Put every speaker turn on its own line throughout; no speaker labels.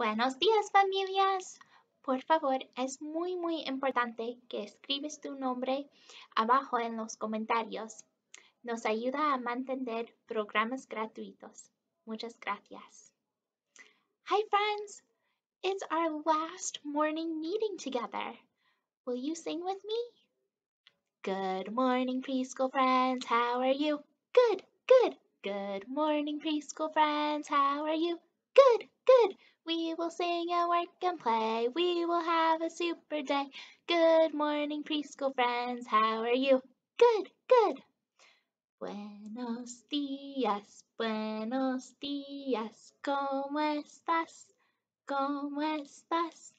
Buenos días, familias. Por favor, es muy, muy importante que escribes tu nombre abajo en los comentarios. Nos ayuda a mantener programas gratuitos. Muchas gracias. Hi, friends. It's our last morning meeting together. Will you sing with me? Good morning, preschool friends. How are you? Good, good. Good morning, preschool friends. How are you? Good, good. We will sing and work and play. We will have a super day. Good morning, preschool friends. How are you? Good, good. Buenos días, buenos días. ¿Cómo estás? ¿Cómo estás?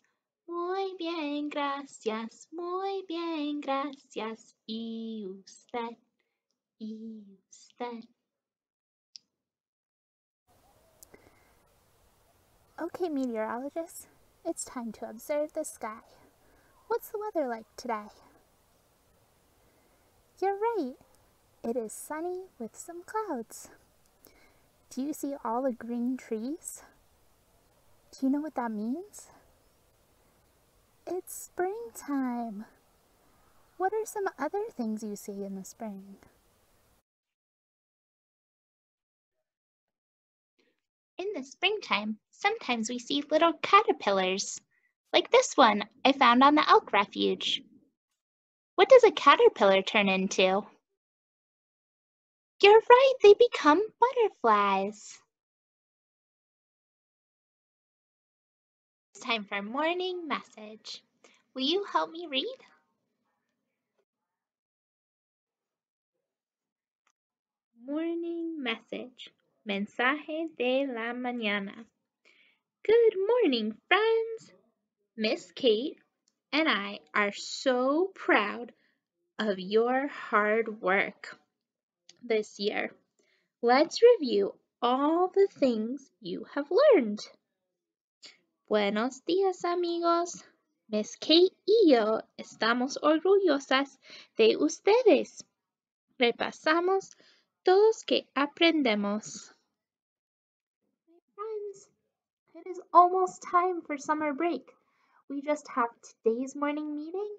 Muy bien, gracias. Muy bien, gracias. ¿Y usted? ¿Y usted?
Okay, meteorologist, it's time to observe the sky. What's the weather like today? You're right. It is sunny with some clouds. Do you see all the green trees? Do you know what that means? It's springtime. What are some other things you see in the spring?
In the springtime, sometimes we see little caterpillars, like this one I found on the elk refuge. What does a caterpillar turn into? You're right, they become butterflies. It's time for morning message. Will you help me read? Morning message. Mensaje de la mañana. Good morning, friends. Miss Kate and I are so proud of your hard work this year. Let's review all the things you have learned. Buenos días, amigos. Miss Kate y yo estamos orgullosas de ustedes. Repasamos todos que aprendemos. Friends, it is almost time for summer break. We just have today's morning meeting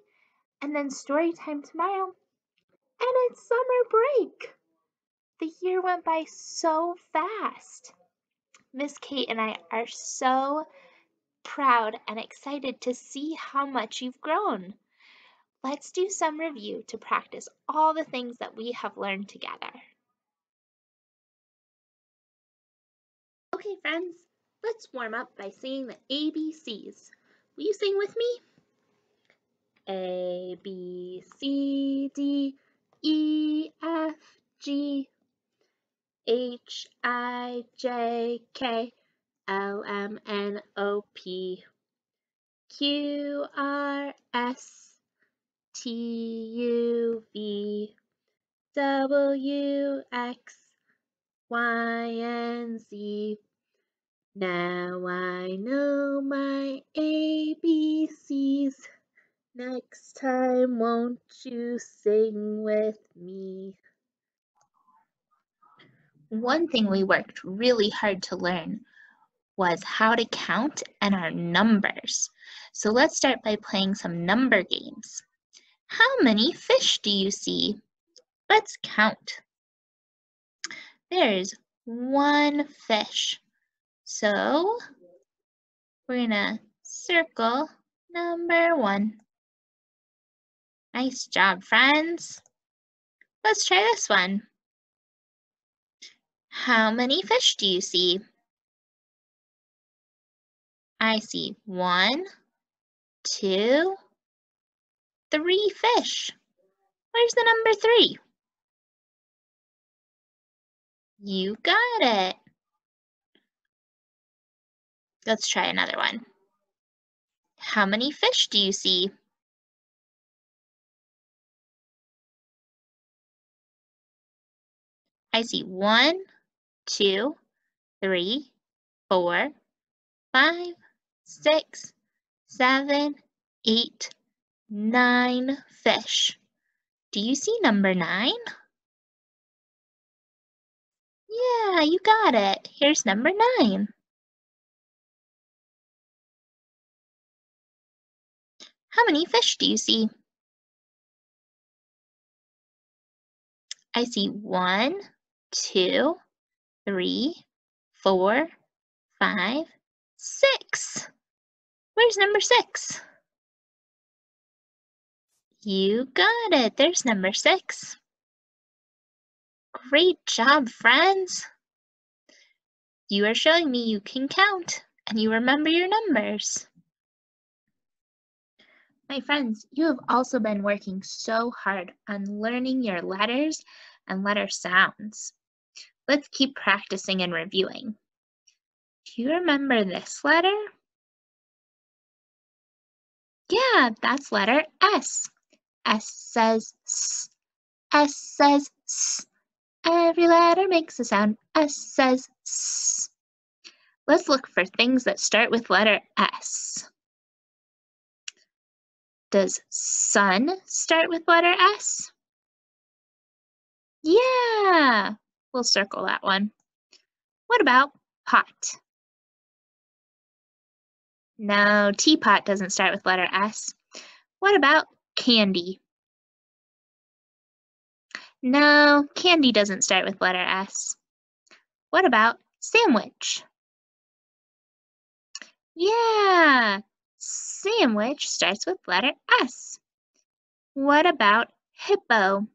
and then story time tomorrow. And it's summer break. The year went by so fast. Miss Kate and I are so proud and excited to see how much you've grown. Let's do some review to practice all the things that we have learned together. Okay, friends, let's warm up by singing the ABCs. Will you sing with me? A, B, C, D, E, F, G, H, I, J, K, L, M, N, O, P, Q, R, S, T, U, V, W, X, Y, and Z. Now I know my ABCs. Next time, won't you sing with me? One thing we worked really hard to learn was how to count and our numbers. So let's start by playing some number games. How many fish do you see? Let's count. There's one fish. So we're gonna circle number one. Nice job, friends. Let's try this one. How many fish do you see? I see one, two, three fish. Where's the number three? You got it. Let's try another one. How many fish do you see? I see one, two, three, four, five, six, seven, eight, nine fish. Do you see number nine? Yeah, you got it. Here's number nine. How many fish do you see? I see one, two, three, four, five, six. Where's number six? You got it. There's number six. Great job, friends. You are showing me you can count and you remember your numbers. My friends, you have also been working so hard on learning your letters and letter sounds. Let's keep practicing and reviewing. Do you remember this letter? Yeah, that's letter S. S says S. S says S. Every letter makes a sound. S says S. Let's look for things that start with letter S. Does sun start with letter S? Yeah, we'll circle that one. What about pot? No, teapot doesn't start with letter S. What about candy? No, candy doesn't start with letter S. What about sandwich? Yeah, sandwich starts with letter S. What about hippo?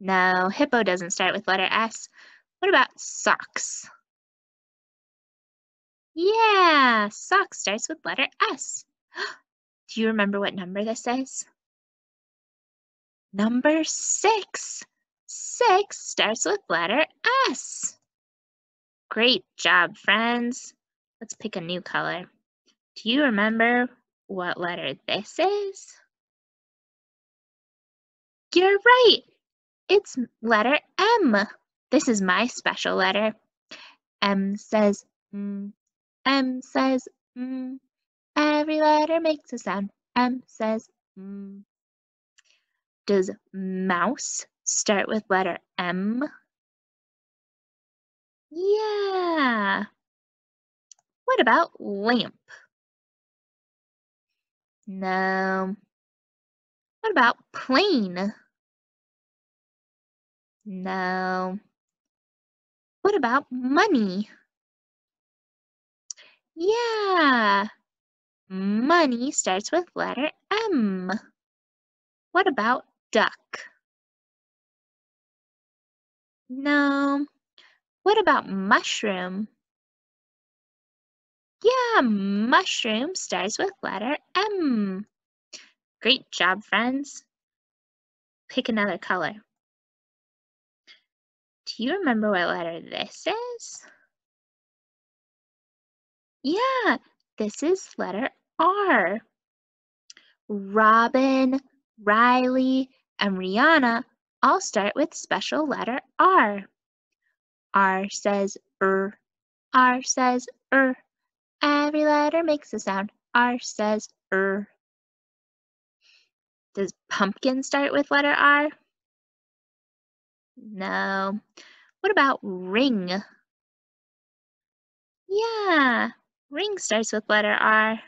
No, hippo doesn't start with letter S. What about socks? Yeah, socks starts with letter S. Do you remember what number this is? Number six. Six starts with letter S. Great job, friends. Let's pick a new color. Do you remember what letter this is? You're right. It's letter M. This is my special letter. M says. M says. Every letter makes a sound. M says mm. Does mouse start with letter M? Yeah. What about lamp? No. What about plane? No. What about money? Yeah. Money starts with letter M. What about duck? No. What about mushroom? Yeah, mushroom starts with letter M. Great job, friends. Pick another color. Do you remember what letter this is? Yeah, this is letter R. Robin, Riley, and Rihanna all start with special letter R. R says er, R says er. Every letter makes a sound. R says er. Does pumpkin start with letter R? No. What about ring? Yeah, ring starts with letter R.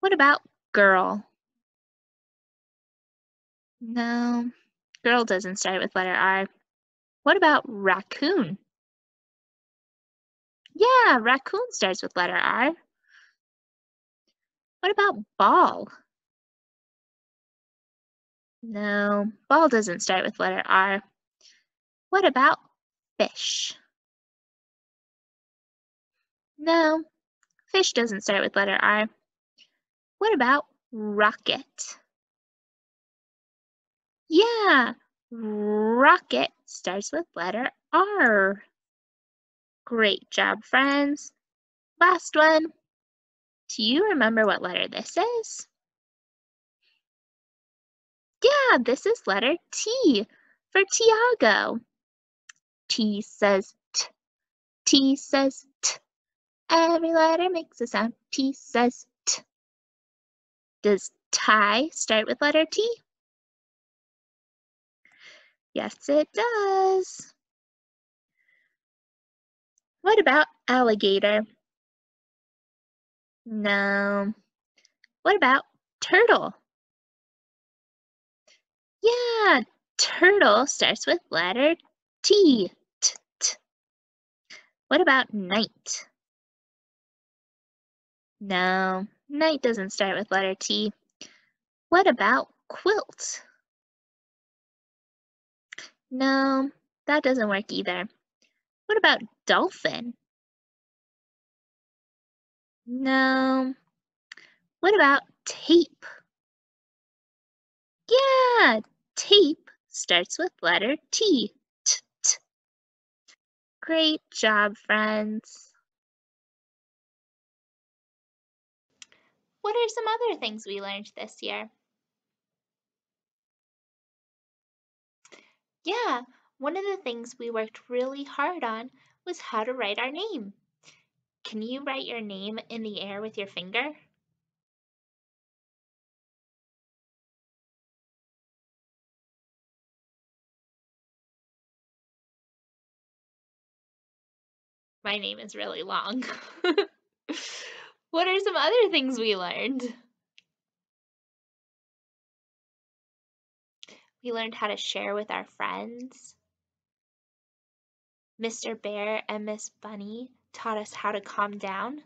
What about girl? No, girl doesn't start with letter R. What about raccoon? Yeah, raccoon starts with letter R. What about ball? No, ball doesn't start with letter R. What about fish? No, fish doesn't start with letter R. What about rocket? Yeah, rocket starts with letter R. Great job, friends. Last one. Do you remember what letter this is? Yeah, this is letter T for Tiago. T says T. T says T. Every letter makes a sound. T says T. Does tie start with letter T? Yes, it does. What about alligator? No. What about turtle? Yeah, turtle starts with letter T. T, t. What about night? No, night doesn't start with letter T. What about quilt? No, that doesn't work either. What about dolphin? No. What about tape? Yeah, tape starts with letter T. T, t. Great job, friends. What are some other things we learned this year? Yeah, one of the things we worked really hard on was how to write our name. Can you write your name in the air with your finger? My name is really long. what are some other things we learned? We learned how to share with our friends. Mr. Bear and Miss Bunny taught us how to calm down.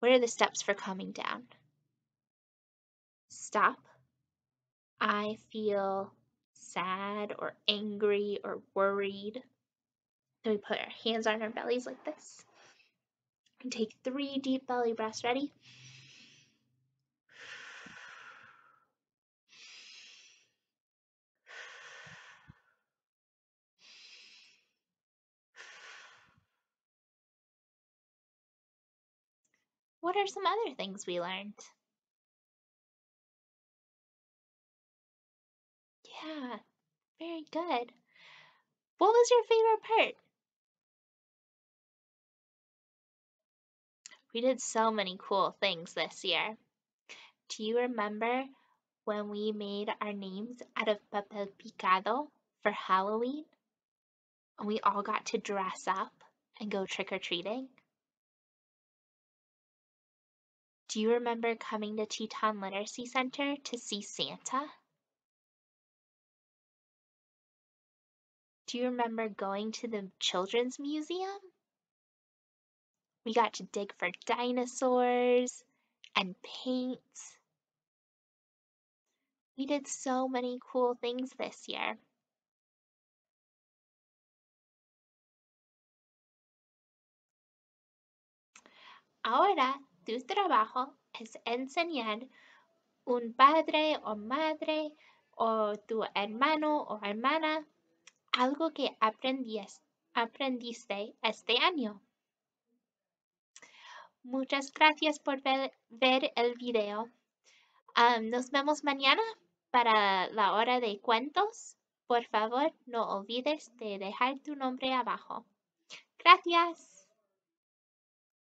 What are the steps for calming down? Stop. I feel sad or angry or worried. Then we put our hands on our bellies like this. And take three deep belly breaths. Ready? What are some other things we learned? Yeah, very good. What was your favorite part? We did so many cool things this year. Do you remember when we made our names out of papel picado for Halloween? And we all got to dress up and go trick or treating? Do you remember coming to Teton Literacy Center to see Santa? Do you remember going to the Children's Museum? We got to dig for dinosaurs and paint. We did so many cool things this year. Ahora tu trabajo es enseñar un padre o madre o tu hermano o hermana algo que aprendiste este año. Muchas gracias por ver, el video. Um, nos vemos mañana para la hora de cuentos. Por favor, no olvides de dejar tu nombre abajo. Gracias.